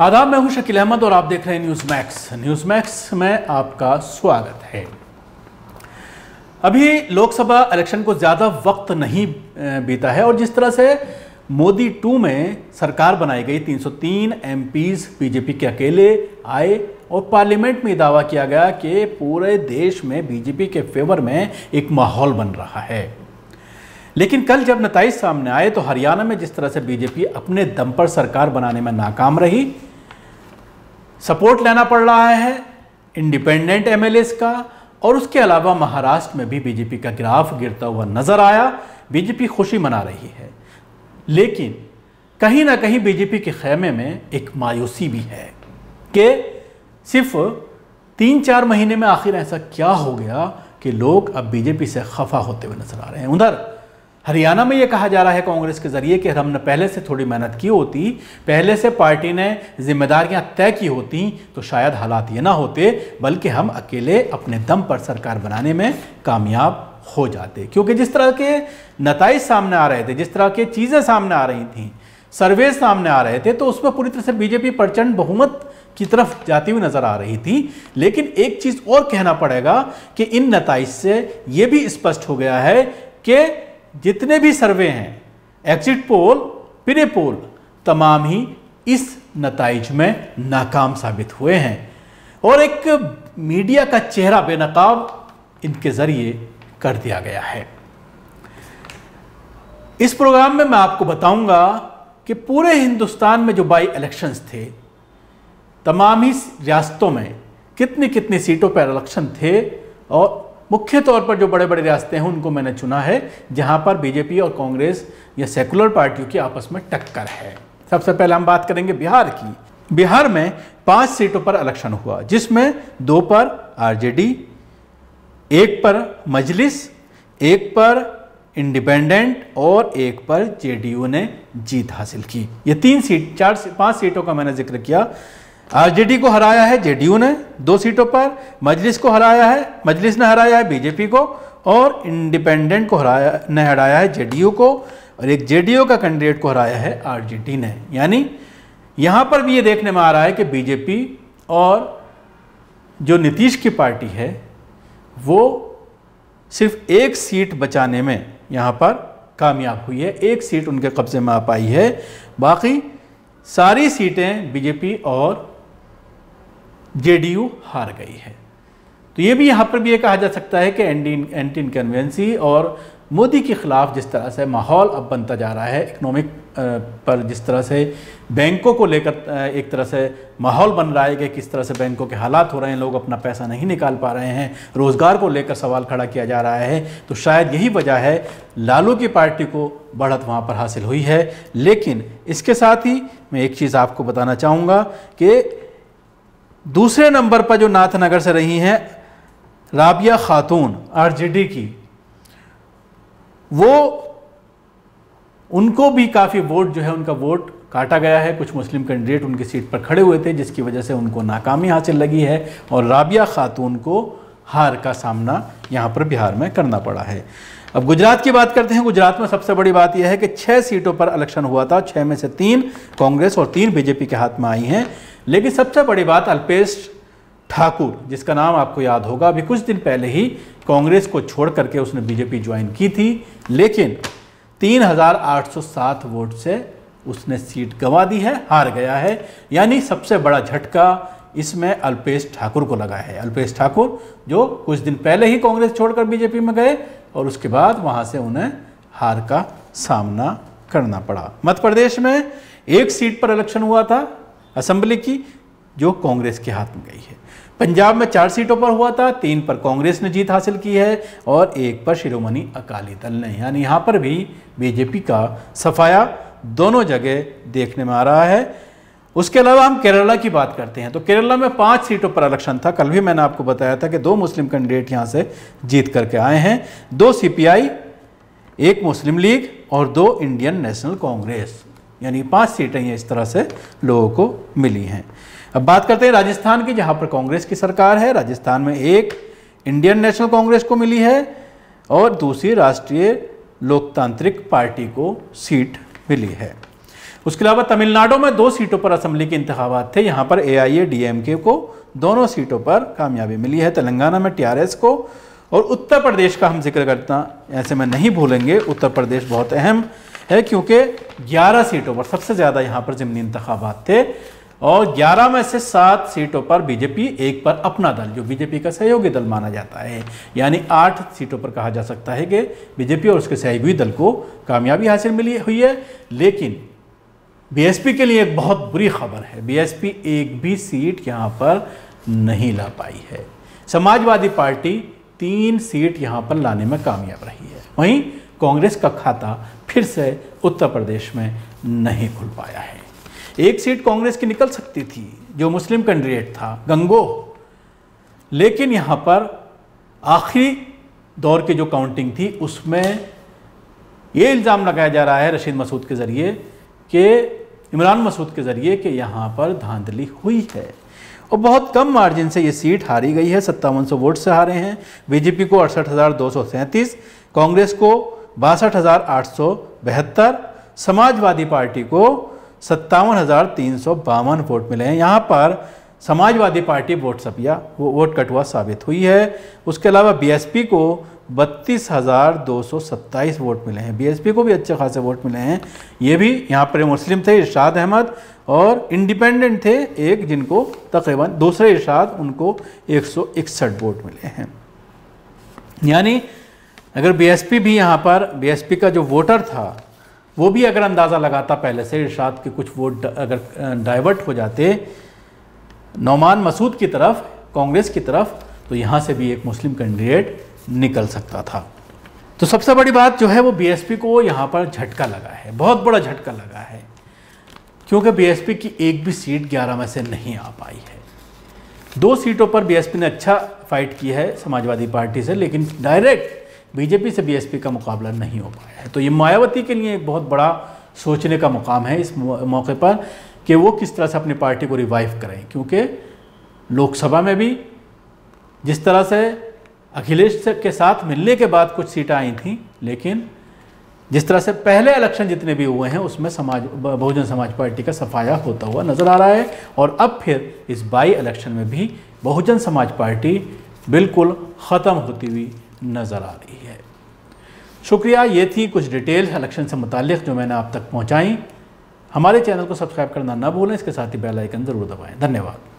आदाब, मैं हूँ शकील अहमद और आप देख रहे हैं न्यूज़ मैक्स न्यूज़ मैक्स में आपका स्वागत है। अभी लोकसभा इलेक्शन को ज़्यादा वक्त नहीं बीता है और जिस तरह से मोदी टू में सरकार बनाई गई 303 एमपीज बीजेपी के अकेले आए और पार्लियामेंट में दावा किया गया कि पूरे देश में बीजेपी के फेवर में एक माहौल बन रहा है। लेकिन कल जब नतज सामने आए तो हरियाणा में जिस तरह से बीजेपी अपने दम पर सरकार बनाने में नाकाम रही सपोर्ट लेना पड़ रहा है इंडिपेंडेंट एमएलए का, और उसके अलावा महाराष्ट्र में भी बीजेपी का ग्राफ गिरता हुआ नज़र आया। बीजेपी खुशी मना रही है। लेकिन कहीं ना कहीं बीजेपी के खेमे में एक मायूसी भी है कि सिर्फ़ तीन चार महीने में आखिर ऐसा क्या हो गया कि लोग अब बीजेपी से खफा होते हुए नज़र आ रहे हैं। उधर हरियाणा में ये कहा जा रहा है कांग्रेस के ज़रिए कि हमने पहले से थोड़ी मेहनत की होती, पहले से पार्टी ने जिम्मेदारियाँ तय की होती तो शायद हालात ये ना होते, बल्कि हम अकेले अपने दम पर सरकार बनाने में कामयाब हो जाते। क्योंकि जिस तरह के नतज सामने आ रहे थे, जिस तरह की चीज़ें सामने आ रही थी, सर्वे सामने आ रहे थे तो उसमें पूरी तरह से बीजेपी प्रचंड बहुमत की तरफ़ जाती हुई नज़र आ रही थी। लेकिन एक चीज़ और कहना पड़ेगा कि इन नतज से ये भी स्पष्ट हो गया है कि जितने भी सर्वे हैं एग्जिट पोल प्रे पोल तमाम ही इस नतज में नाकाम साबित हुए हैं। और एक मीडिया का चेहरा बेनकाब इनके ज़रिए कर दिया गया है। इस प्रोग्राम में मैं आपको बताऊँगा कि पूरे हिंदुस्तान में जो बाई इलेक्शंस थे, तमाम ही रियासतों में कितनी कितनी सीटों पर इलेक्शन थे और मुख्य तौर पर जो बड़े बड़े रियासतें हैं, उनको मैंने चुना है, जहाँ पर बीजेपी और कांग्रेस या सेकुलर पार्टियों की आपस में टक्कर है। सबसे पहले हम बात करेंगे बिहार की। बिहार में पाँच सीटों पर इलेक्शन हुआ, जिसमें दो पर आरजेडी, एक पर मजलिस, एक पर इंडिपेंडेंट और एक पर जेडीयू ने जीत हासिल की। ये तीन सीट, चार पाँच सीटों का मैंने ज़िक्र किया। आरजेडी को हराया है, जेडीयू ने दो सीटों पर, मजलिस को हराया है, मजलिस ने हराया है बीजेपी को, और इंडिपेंडेंट को हराया, ने हराया है जेडीयू को, और एक जेडीयू का कैंडिडेट को हराया है आरजेडी ने। यानी यहाँ पर भी ये देखने में आ रहा है कि बीजेपी और जो नीतीश की पार्टी है, वो सिर्फ़ एक सीट बचाने में यहाँ पर कामयाब हुई है, एक सीट उनके कब्जे में आ पाई है। बाकी सारी सीटें बीजेपी और जेडीयू हार गई है। तो ये भी यहाँ पर भी ये कहा जा सकता है कि एंटी एंटी इनकन्वेंसी और मोदी के खिलाफ जिस तरह से माहौल अब बनता जा रहा है, इकोनॉमिक पर जिस तरह से बैंकों को लेकर एक तरह से माहौल बन रहा है कि किस तरह से बैंकों के हालात हो रहे हैं, लोग अपना पैसा नहीं निकाल पा रहे हैं, रोज़गार को लेकर सवाल खड़ा किया जा रहा है तो शायद यही वजह है, लालू की पार्टी को बढ़त वहाँ पर हासिल हुई है। लेकिन इसके साथ ही मैं एक चीज़ आपको बताना चाहूँगा कि दूसरे नंबर पर जो नाथनगर से रही हैं, राबिया खातून, आरजेडी की। वो, उनको भी काफ़ी वोट जो है, उनका वोट काटा गया है। कुछ मुस्लिम कैंडिडेट उनकी सीट पर खड़े हुए थे, जिसकी वजह से उनको नाकामी हासिल लगी है और राबिया खातून को हार का सामना यहाँ पर बिहार में करना पड़ा है। अब गुजरात की बात करते हैं। गुजरात में सबसे बड़ी बात यह है कि छः सीटों पर इलेक्शन हुआ था। छः में से तीन कांग्रेस और तीन बीजेपी के हाथ में आई हैं। लेकिन सबसे बड़ी बात अल्पेश ठाकुर जिसका नाम आपको याद होगा अभी कुछ दिन पहले ही कांग्रेस को छोड़ करके उसने बीजेपी ज्वाइन की थी। लेकिन 3,807 वोट से उसने सीट गंवा दी है हार गया है। यानी सबसे बड़ा झटका इसमें अल्पेश ठाकुर को लगा है। अल्पेश ठाकुर जो कुछ दिन पहले ही कांग्रेस छोड़कर बीजेपी में गए और उसके बाद वहाँ से उन्हें हार का सामना करना पड़ा। मध्य प्रदेश में एक सीट पर इलेक्शन हुआ था असेंबली की, जो कांग्रेस के हाथ में गई है। पंजाब में चार सीटों पर हुआ था, तीन पर कांग्रेस ने जीत हासिल की है और एक पर शिरोमणि अकाली दल ने। यानी यहाँ पर भी बीजेपी का सफाया दोनों जगह देखने में आ रहा है। उसके अलावा हम केरला की बात करते हैं। तो केरला में पाँच सीटों पर इलेक्शन था। कल भी मैंने आपको बताया था कि दो मुस्लिम कैंडिडेट यहाँ से जीत करके आए हैं। दो सीपीआई, एक मुस्लिम लीग और दो इंडियन नेशनल कांग्रेस। यानी पाँच सीटें ये इस तरह से लोगों को मिली हैं। अब बात करते हैं राजस्थान की, जहाँ पर कांग्रेस की सरकार है। राजस्थान में एक इंडियन नेशनल कांग्रेस को मिली है और दूसरी राष्ट्रीय लोकतांत्रिक पार्टी को सीट मिली है। उसके अलावा तमिलनाडु में दो सीटों पर असम्बली के इंतबात थे। यहाँ पर ए आई ए डी एम के को दोनों सीटों पर कामयाबी मिली है। तेलंगाना में टी आर एस को और उत्तर प्रदेश का हम ज़िक्र करता ऐसे में नहीं भूलेंगे, उत्तर प्रदेश बहुत अहम है क्योंकि 11 सीटों पर सबसे ज़्यादा यहाँ पर ज़मनी इंतबात थे और 11 में से सात सीटों पर बीजेपी, एक पर अपना दल, जो बीजेपी का सहयोगी दल माना जाता है। यानी आठ सीटों पर कहा जा सकता है कि बीजेपी और उसके सहयोगी दल को कामयाबी हासिल मिली हुई है। लेकिन बीएसपी के लिए एक बहुत बुरी खबर है। बीएसपी एक भी सीट यहाँ पर नहीं ला पाई है। समाजवादी पार्टी तीन सीट यहाँ पर लाने में कामयाब रही है। वहीं कांग्रेस का खाता फिर से उत्तर प्रदेश में नहीं खुल पाया है। एक सीट कांग्रेस की निकल सकती थी, जो मुस्लिम कैंडिडेट था, गंगो। लेकिन यहाँ पर आखिरी दौर की जो काउंटिंग थी, उसमें ये इल्ज़ाम लगाया जा रहा है रशीद मसूद के ज़रिए कि इमरान मसूद के ज़रिए कि यहाँ पर धांधली हुई है। और बहुत कम मार्जिन से ये सीट हारी गई है, सत्तावन सौ वोट से हारे हैं। बीजेपी को अड़सठ हज़ार दो सौ सैंतीस, कांग्रेस को बासठ हज़ार आठ सौ बहत्तर, समाजवादी पार्टी को सत्तावन हज़ार तीन सौ बावन वोट मिले हैं। यहाँ पर समाजवादी पार्टी वोट सपिया, वो वोट कटुआ साबित हुई है। उसके अलावा बीएसपी को बत्तीस हज़ार दो सौ सत्ताईस वोट मिले हैं। बीएसपी को भी अच्छे खासे वोट मिले हैं। ये भी यहाँ पर मुस्लिम थे इरशाद अहमद और इंडिपेंडेंट थे एक जिनको तकरीबन दूसरे इरशाद उनको एक सौ इकसठ वोट मिले हैं। यानी अगर बीएसपी भी यहाँ पर बीएसपी का जो वोटर था, वो भी अगर अंदाज़ा लगाता पहले से इरशाद के कुछ वोट अगर डाइवर्ट हो जाते, नौमान मसूद की तरफ़, कांग्रेस की तरफ़ तो यहाँ से भी एक मुस्लिम कैंडिडेट निकल सकता था। तो सबसे बड़ी बात जो है वो बीएसपी को यहाँ पर झटका लगा है। बहुत बड़ा झटका लगा है। क्योंकि बीएसपी की एक भी सीट 11 में से नहीं आ पाई है। दो सीटों पर बीएसपी ने अच्छा फाइट की है समाजवादी पार्टी से, लेकिन डायरेक्ट बीजेपी से बीएसपी का मुकाबला नहीं हो पाया है। तो ये मायावती के लिए एक बहुत बड़ा सोचने का मुकाम है इस मौके पर कि वो किस तरह से अपनी पार्टी को रिवाइव करें। क्योंकि लोकसभा में भी जिस तरह से अखिलेश के साथ मिलने के बाद कुछ सीटें आई थी, लेकिन जिस तरह से पहले इलेक्शन जितने भी हुए हैं, उसमें समाज, बहुजन समाज पार्टी का सफाया होता हुआ नज़र आ रहा है और अब फिर इस बाई इलेक्शन में भी बहुजन समाज पार्टी बिल्कुल ख़त्म होती हुई नज़र आ रही है। शुक्रिया, ये थी कुछ डिटेल इलेक्शन से मुतक जो मैंने आप तक पहुँचाई। हमारे चैनल को सब्सक्राइब करना ना भूलें, इसके साथ ही बेल आइकन ज़रूर दबाएँ। धन्यवाद।